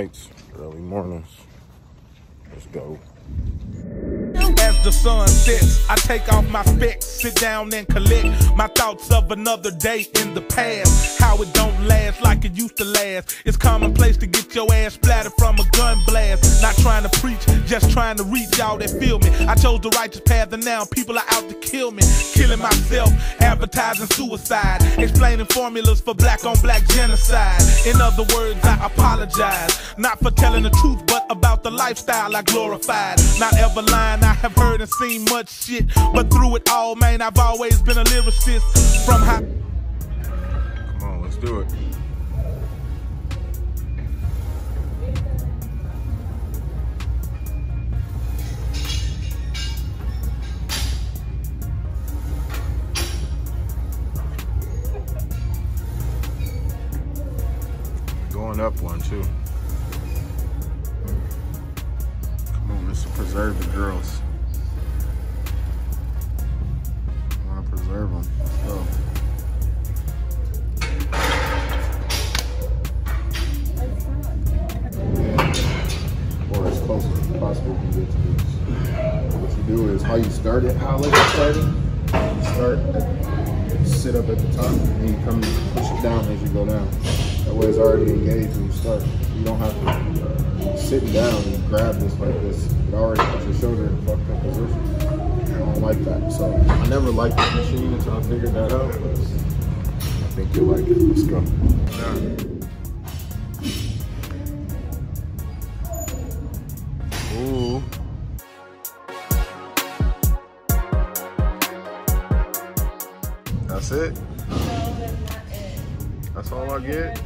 nights, early mornings. Let's go. The sun sets, I take off my specs, sit down and collect my thoughts of another day in the past. How it don't last like it used to last. It's commonplace to get your ass splattered from a gun blast. Not trying to preach, just trying to reach y'all that feel me. I chose the righteous path and now people are out to kill me. Killing myself, advertising suicide, explaining formulas for black on black genocide. In other words, I apologize. Not for telling the truth, but about the lifestyle I glorified. Not ever lying, I have heard and seen much shit. But through it all, man, I've always been a lyricist. From high. Come on, let's do it. Going up one too. Come on, let's preserve the girls. How you start it, how like you started. You start at, sit up at the top and you come push it down as you go down. That way it's already engaged when you start. You don't have to uh, sit down and grab this like this. It already puts your shoulder in fucked up position. I don't like that. So I never liked this machine until I figured that out. But I think you'll like it. Let's go. Ooh. That's it? That's all I get?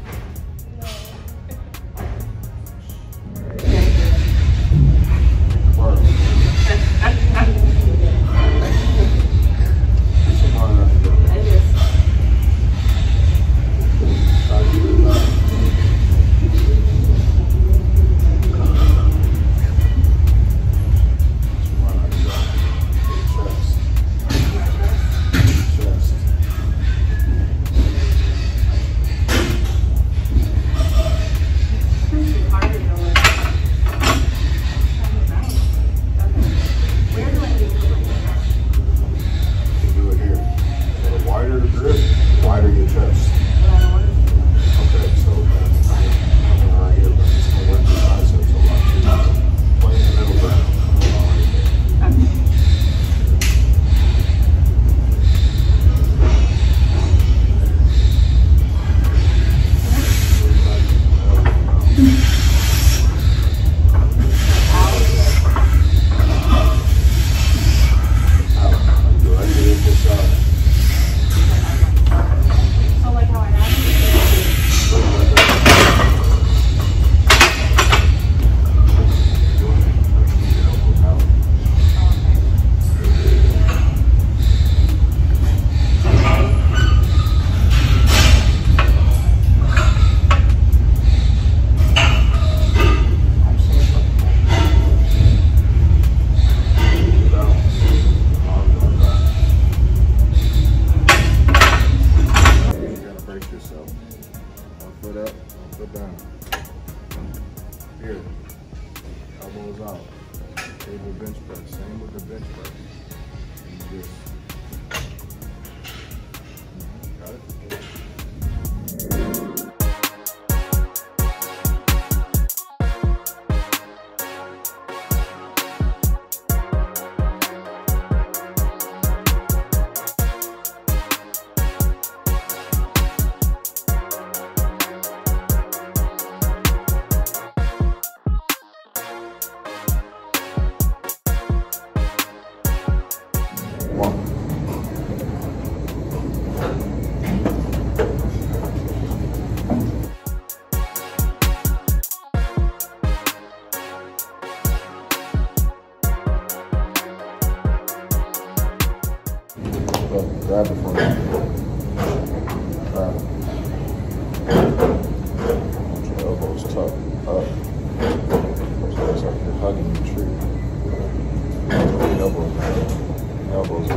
Press. And this. It. Your elbows tucked up. So it's like you're hugging the tree. Elbows, elbows